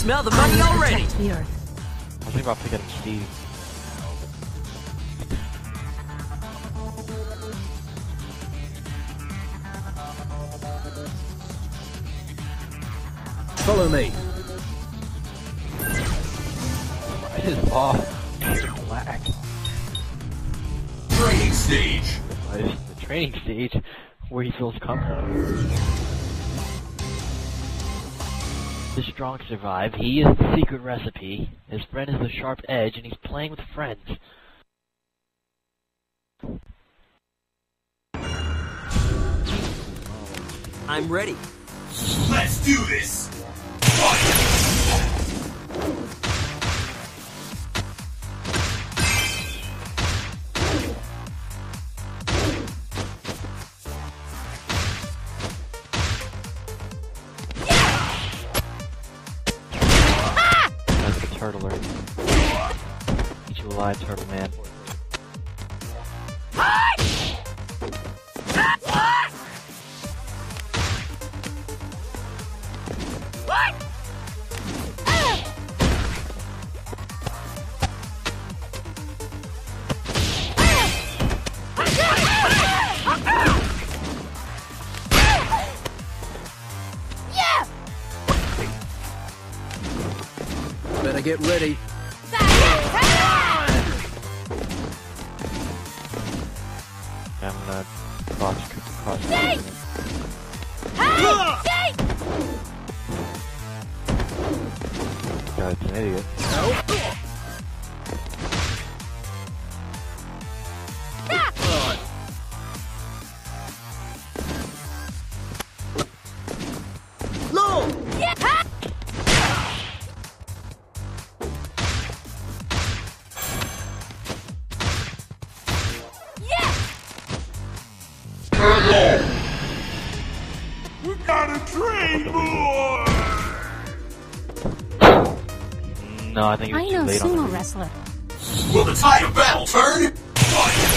smell the money already. The earth. I was thinking about picking up Steve. Follow me. His ball. Black. Training stage. The training stage where he feels comfortable. The strong survive. He is the secret recipe. His friend is the sharp edge, and he's playing with friends. I'm ready. Let's do this. Turtler. Eat you alive, turtle man. Better get ready. I'm gonna cross cross. Guy's an idiot. Low! Train more. No, I think I it's know too late on sumo wrestler. Will the tide of battle turn? Oh,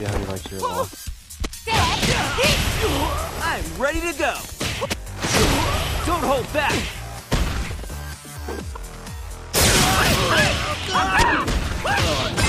See how he likes your wall. I'm ready to go. Don't hold back. That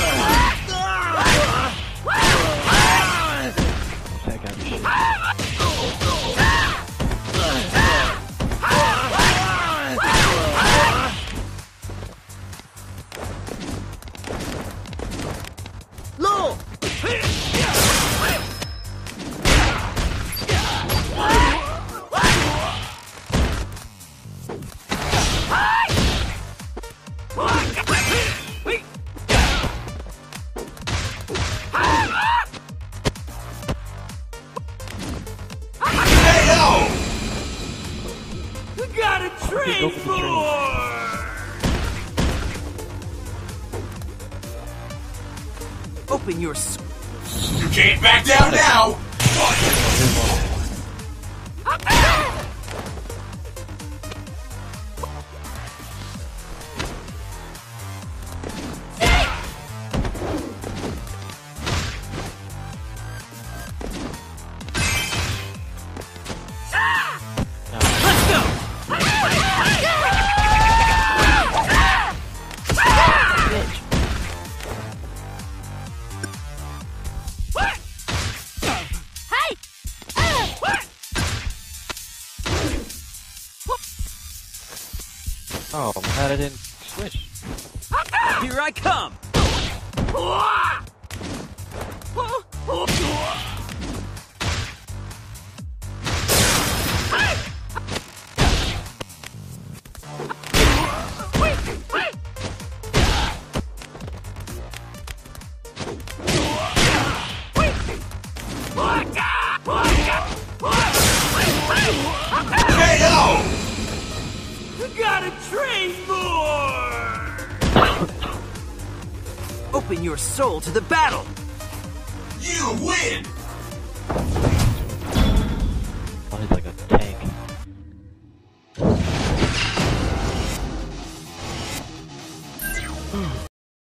gotta Go train for the train. Open your. You can't back down now. Oh, I'm glad I didn't switch. Here I come. Gotta train more. Open your soul to the battle! You win!